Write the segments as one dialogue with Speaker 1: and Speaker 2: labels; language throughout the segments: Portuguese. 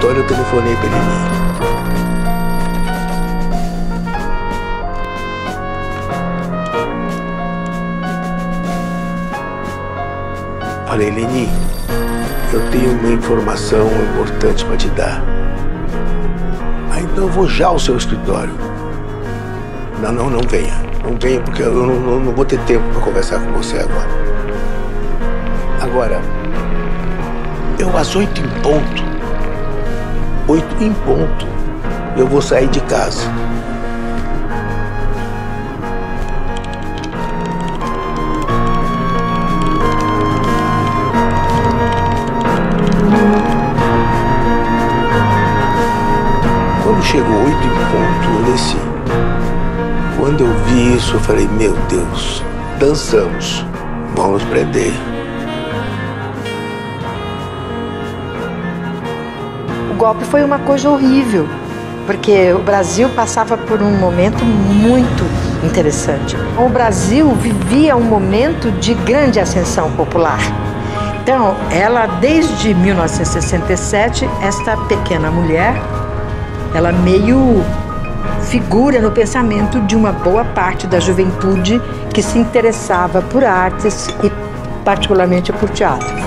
Speaker 1: No escritório eu telefonei pra Lenin. Falei, Leni, eu tenho uma informação importante para te dar. Ah, então eu vou já ao seu escritório. Não, não, não venha. Não venha porque eu não, não, não vou ter tempo para conversar com você agora. Agora, eu às oito em ponto, oito em ponto, eu vou sair de casa. Quando chegou oito em ponto, eu desci. Quando eu vi isso, eu falei, meu Deus, dançamos, vamos prender.
Speaker 2: Golpe foi uma coisa horrível, porque o Brasil passava por um momento muito interessante. O Brasil vivia um momento de grande ascensão popular. Então, ela desde 1967, esta pequena mulher, ela meio figura no pensamento de uma boa parte da juventude que se interessava por artes e particularmente por teatro.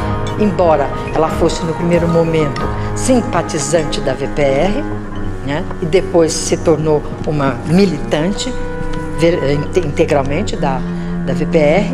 Speaker 2: Embora ela fosse no primeiro momento simpatizante da VPR, né, e depois se tornou uma militante integralmente da, da VPR,